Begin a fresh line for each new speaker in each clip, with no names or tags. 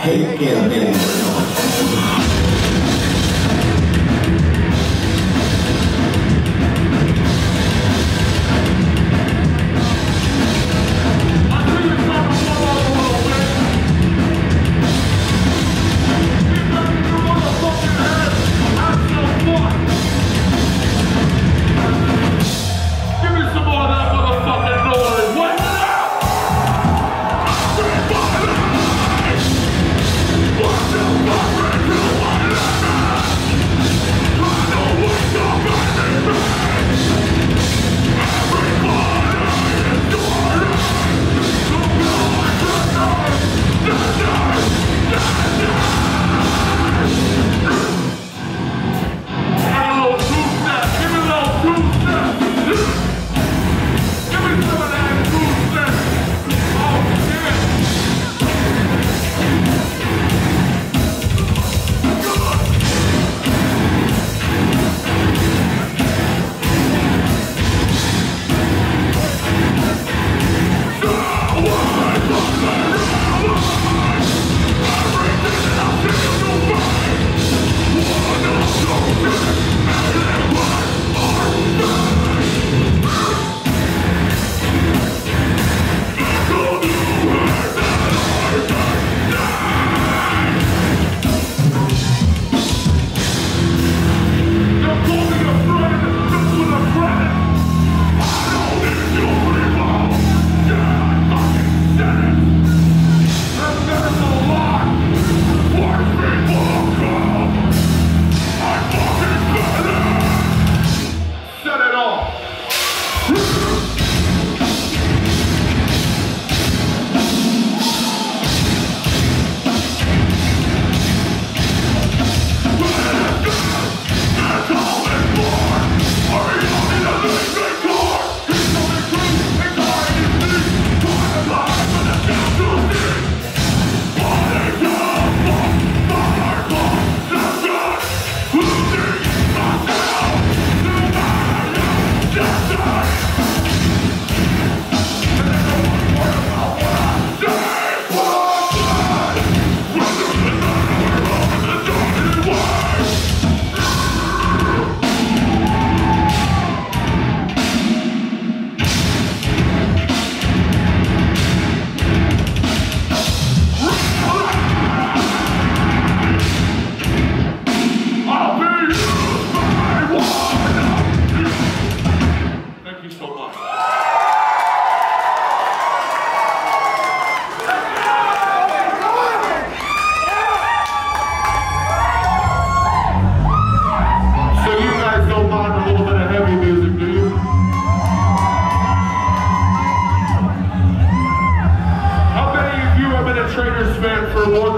hate campaign.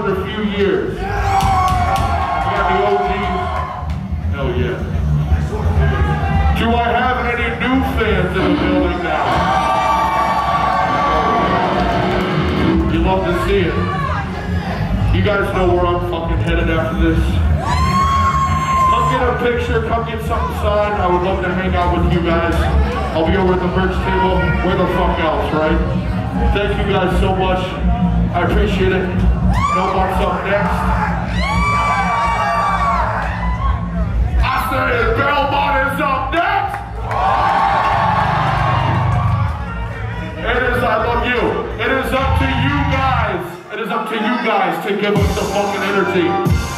Than a few years? You got the OGs? Hell yeah. Do I have any new fans in the building now? You love to see it. You guys know where I'm fucking headed after this. Come get a picture, come get something signed. I would love to hang out with you guys. I'll be over at the merch table. Where the fuck else, right? Thank you guys so much. I appreciate it. What's up next? I said Belmont is up next. It is, I love you. It is up to you guys. It is up to you guys to give us the fucking energy.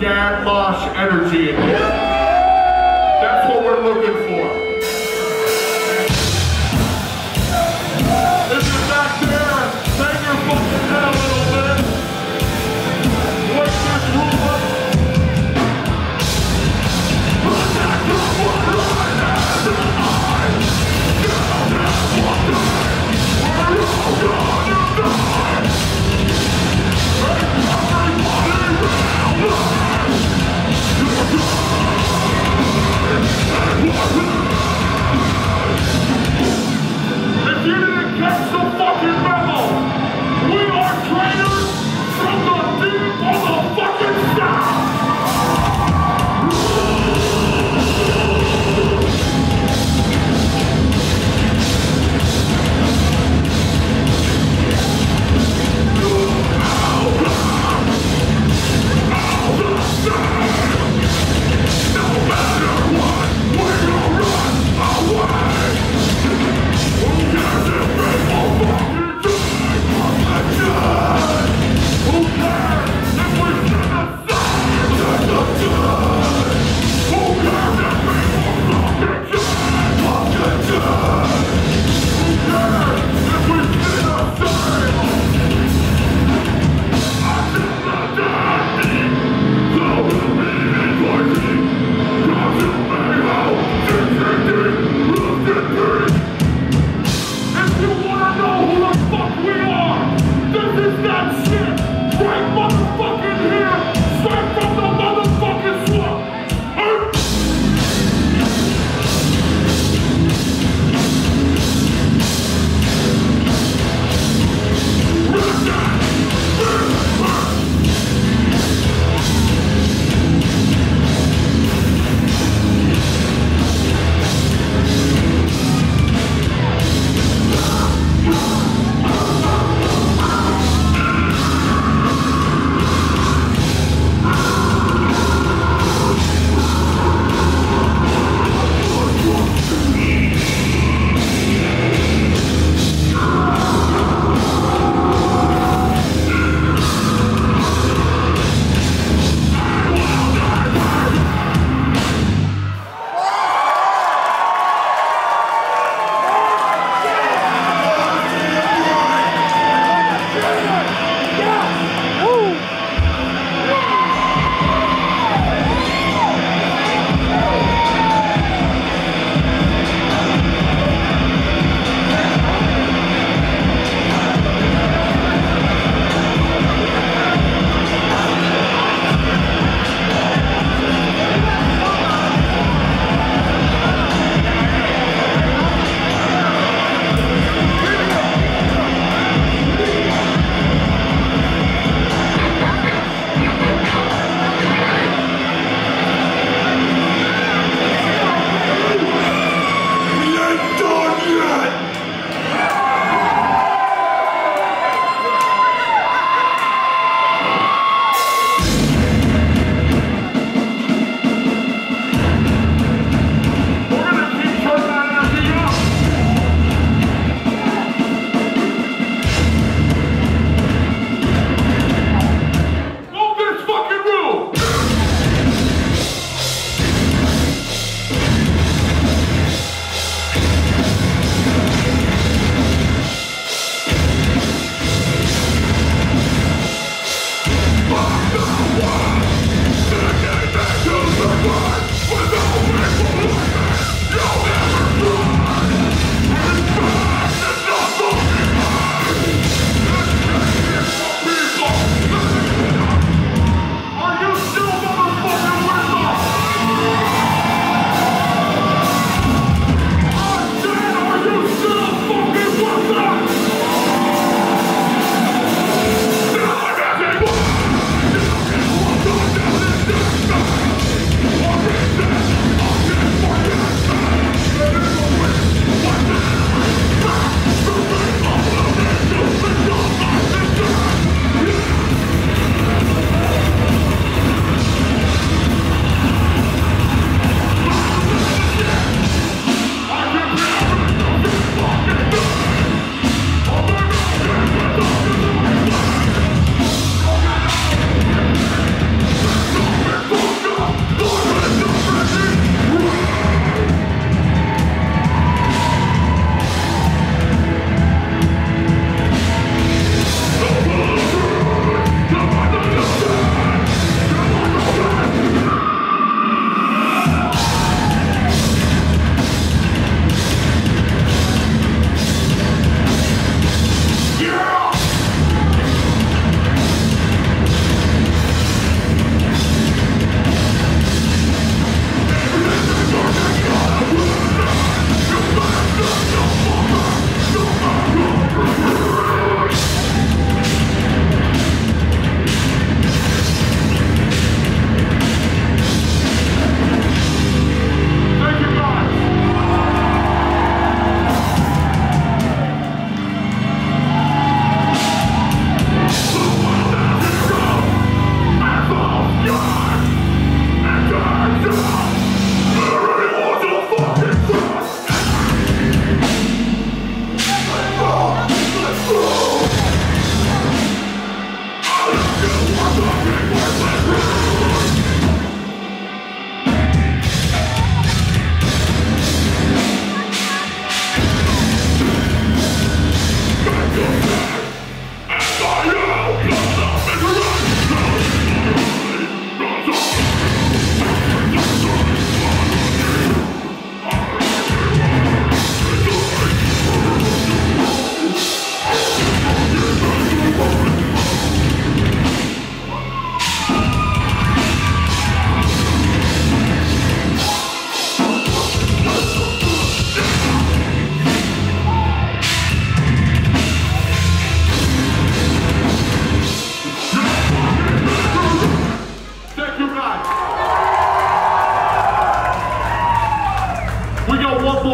Dad mosh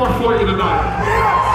more for you tonight.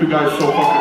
You guys so fucking.